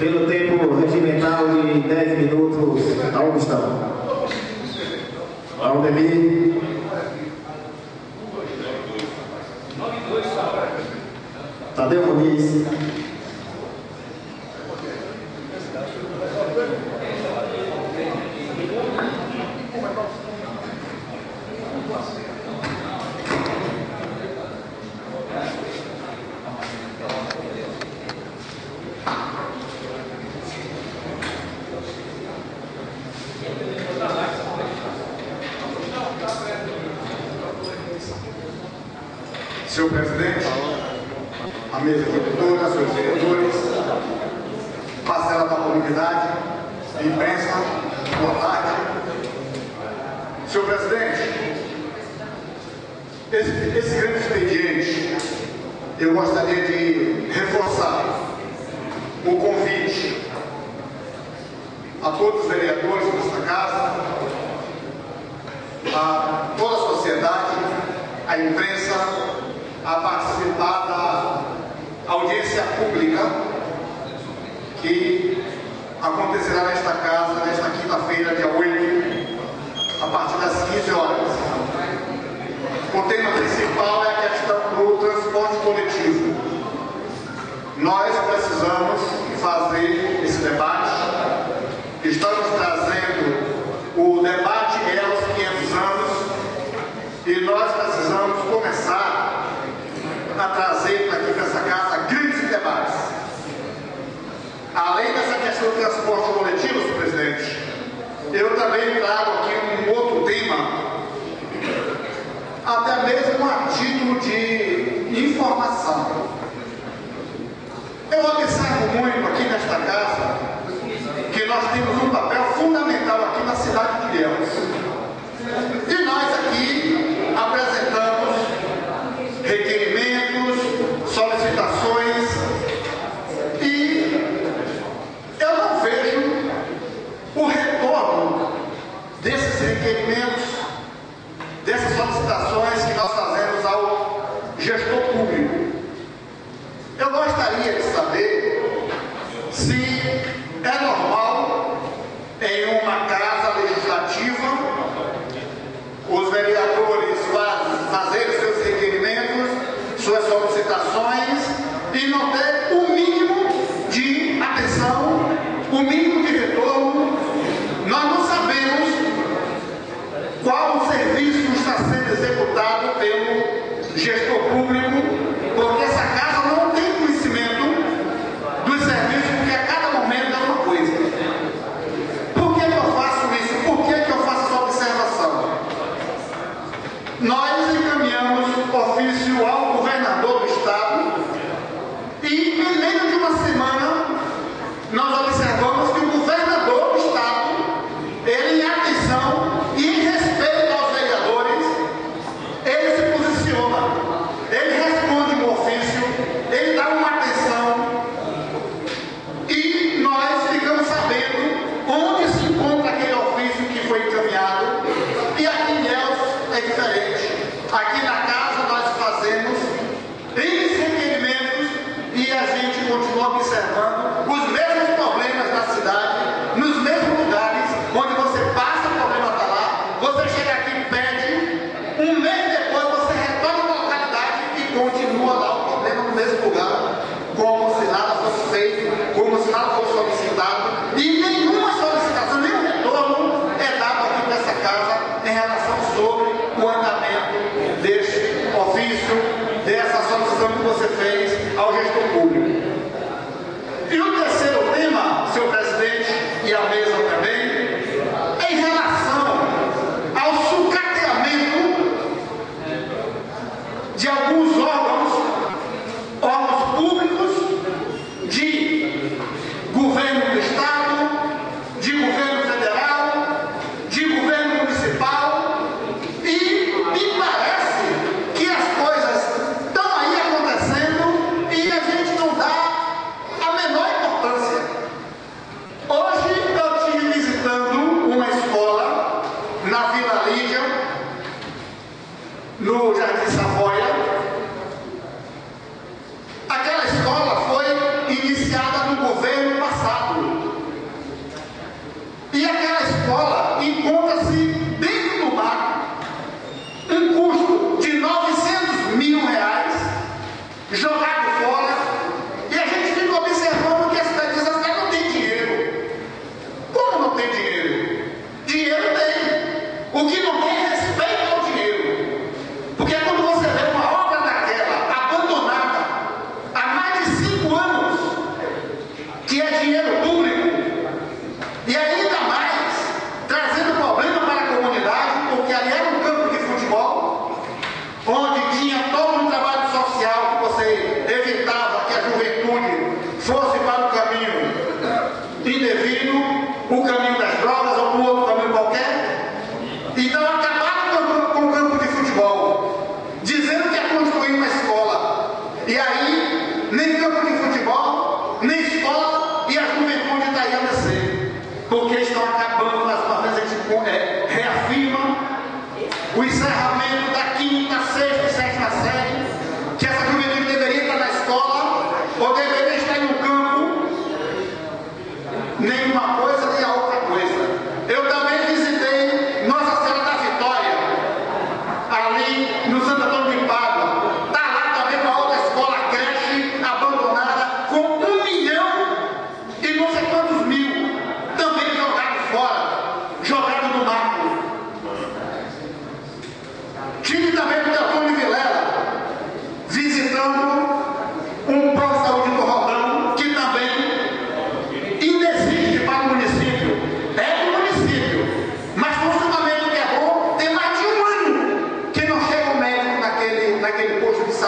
pelo tempo regimental de 10 minutos a Augustão. Aldemir. Tadeu Muniz. Senhor presidente, a mesa diretora, senhores diretores, parcela da comunidade, imprensa, boa tarde. Senhor presidente, esse, esse grande expediente, eu gostaria de reforçar o convite a todos os vereadores desta casa, a toda a sociedade, a imprensa, a participar da audiência pública que nesta casa, nesta quinta-feira, dia 8, a partir das 15 horas. O tema principal é a questão do transporte coletivo. Nós precisamos fazer esse debate. Estamos trazendo o debate é aos 500 anos e nós precisamos começar a trazer aqui para essa casa grandes debates. Além dessa questão do transporte coletivo, senhor presidente, eu também trago aqui um outro tema, até mesmo a título de informação. Eu observo muito aqui nesta casa que nós temos um papel fundamental aqui na cidade de Ilhéus. E nós aqui apresentamos requerimentos, solicitações e eu não vejo o retorno desses requerimentos, dessas solicitações que nós fazemos ao gestor público. Eu gostaria de saber se é normal em uma casa legislativa os vereadores fazerem seus requerimentos, suas solicitações e não ter o mínimo de atenção, o mínimo de retorno. Nós não sabemos qual o serviço está sendo executado pelo gestor público, porque essa casa não tem conhecimento dos serviços, porque a cada momento é uma coisa. Por que, que eu faço isso? Por que, que eu faço essa observação? Nós encaminhamos ofício ao governador do estado e em meio de uma semana nós observamos que o governador do estado, ele em atenção e em respeito aos vereadores, ele se posiciona, ele responde um ofício, ele dá uma atenção e nós ficamos sabendo onde se encontra aquele ofício que foi encaminhado. E aqui em Ilhéus é diferente. Aqui na casa nós fazemos esses requerimentos e a gente continua observando os mesmos problemas da cidade, nos mesmos lugares, onde você passa, o problema está lá, você chega aqui e pede, um mês depois você retorna para a localidade e continua lá o problema no mesmo lugar, como se nada fosse feito, como se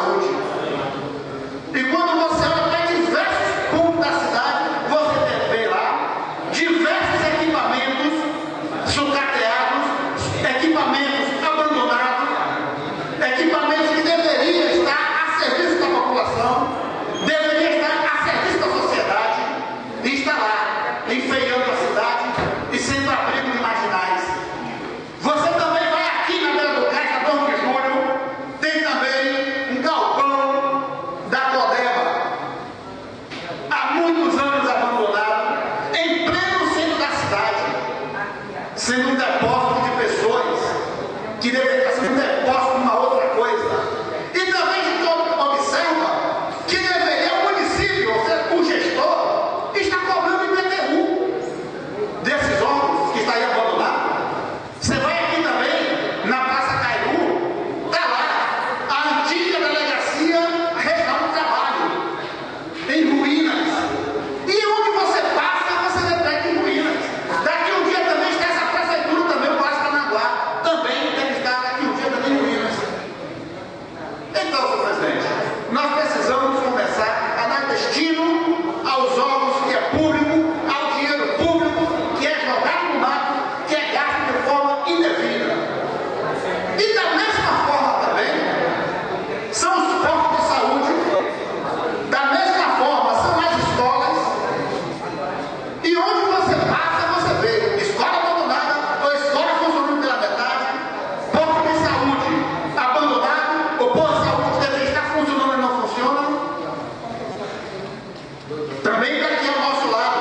how you que deveria estar sendo um depósito de uma outra coisa. E também a gente observa que deveria o município, ou seja, o gestor, está cobrando IPTU desses órgãos que está aí abandonado. Você vai aqui também, na Praça Cairu, está lá a antiga delegacia regional do trabalho, em ruínas. E onde você passa, você detecta em ruínas. Daqui um dia também está essa prefeitura também, o Palácio Paranaguá, também deve estar daqui um dia também em ruínas. Então, senhor presidente, nós precisamos começar a dar destino aos órgãos que é público, ao dinheiro público, que é jogado no mato, que é gasto de forma indevida. E da mesma forma também, são os postos de saúde, da mesma forma, são as escolas, e onde você passa, você vê escola abandonada ou escola funcionando pela metade, posto de saúde abandonado, o posto de saúde que deveria estar funcionando e não funciona. Também daqui ao nosso lado,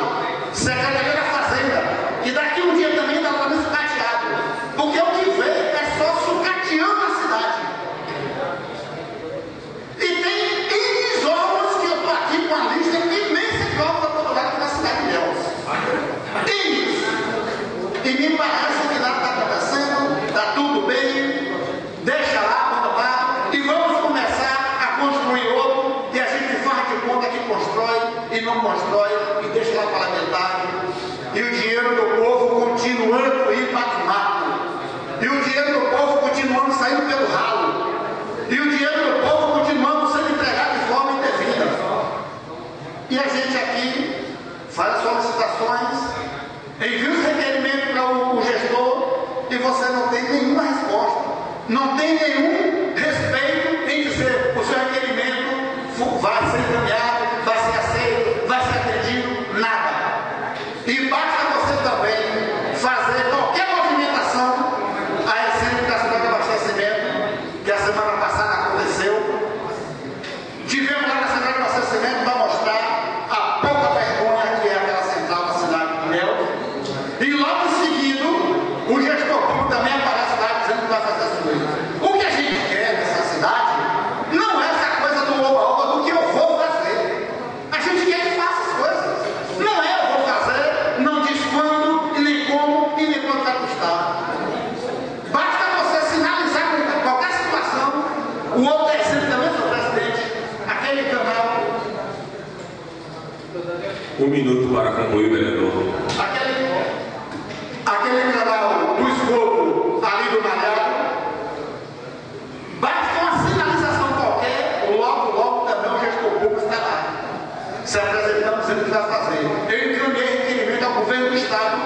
Secretaria da Fazenda, que daqui um dia também está lá sucateado, porque o que vê é só sucateando a cidade. E tem N órgãos que eu estou aqui com a lista imensa de órgãos abandonados na cidade de Ilhéus. N. E me parece que nada está acontecendo, está tudo bem, deixa lá, abandonado, e vamos começar a construir outro, e a gente faz de conta que constrói e não constrói, e deixa lá para a metade. E o dinheiro do povo continuando a ir para o mato. E o dinheiro do povo continuando saindo pelo ralo. E o dinheiro do povo continuando sendo empregado de forma indevida. E a gente aqui faz solicitações, envia os requerimentos para o, o gestor e você não tem nenhuma resposta. Não tem nenhum respeito em dizer o seu requerimento fu- vai ser encaminhado, vai ser aceito, vai ser atendido, nada. E basta você também fazer qualquer movimentação a exemplo da cidade de abastecimento, que a semana passada aconteceu. Tivemos lá na cidade de abastecimento para mostrar a pouca vergonha que é aquela central da cidade de Ilhéus. E logo em seguida, o gestor público também aparece lá dizendo que vai fazer as coisas. O que a gente quer Um minuto para concluir, vereador. Aquele, aquele canal do esgoto ali do Malhado, basta uma sinalização qualquer, logo, logo também o gestor público está lá. Se apresentando dizendo o que vai fazer. Eu encaminhei requerimento ao governo do Estado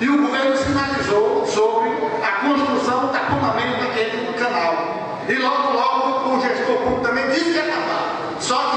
e o governo sinalizou sobre a construção da acabamento daquele canal. E logo, logo o gestor público também disse que ia acabar. Só que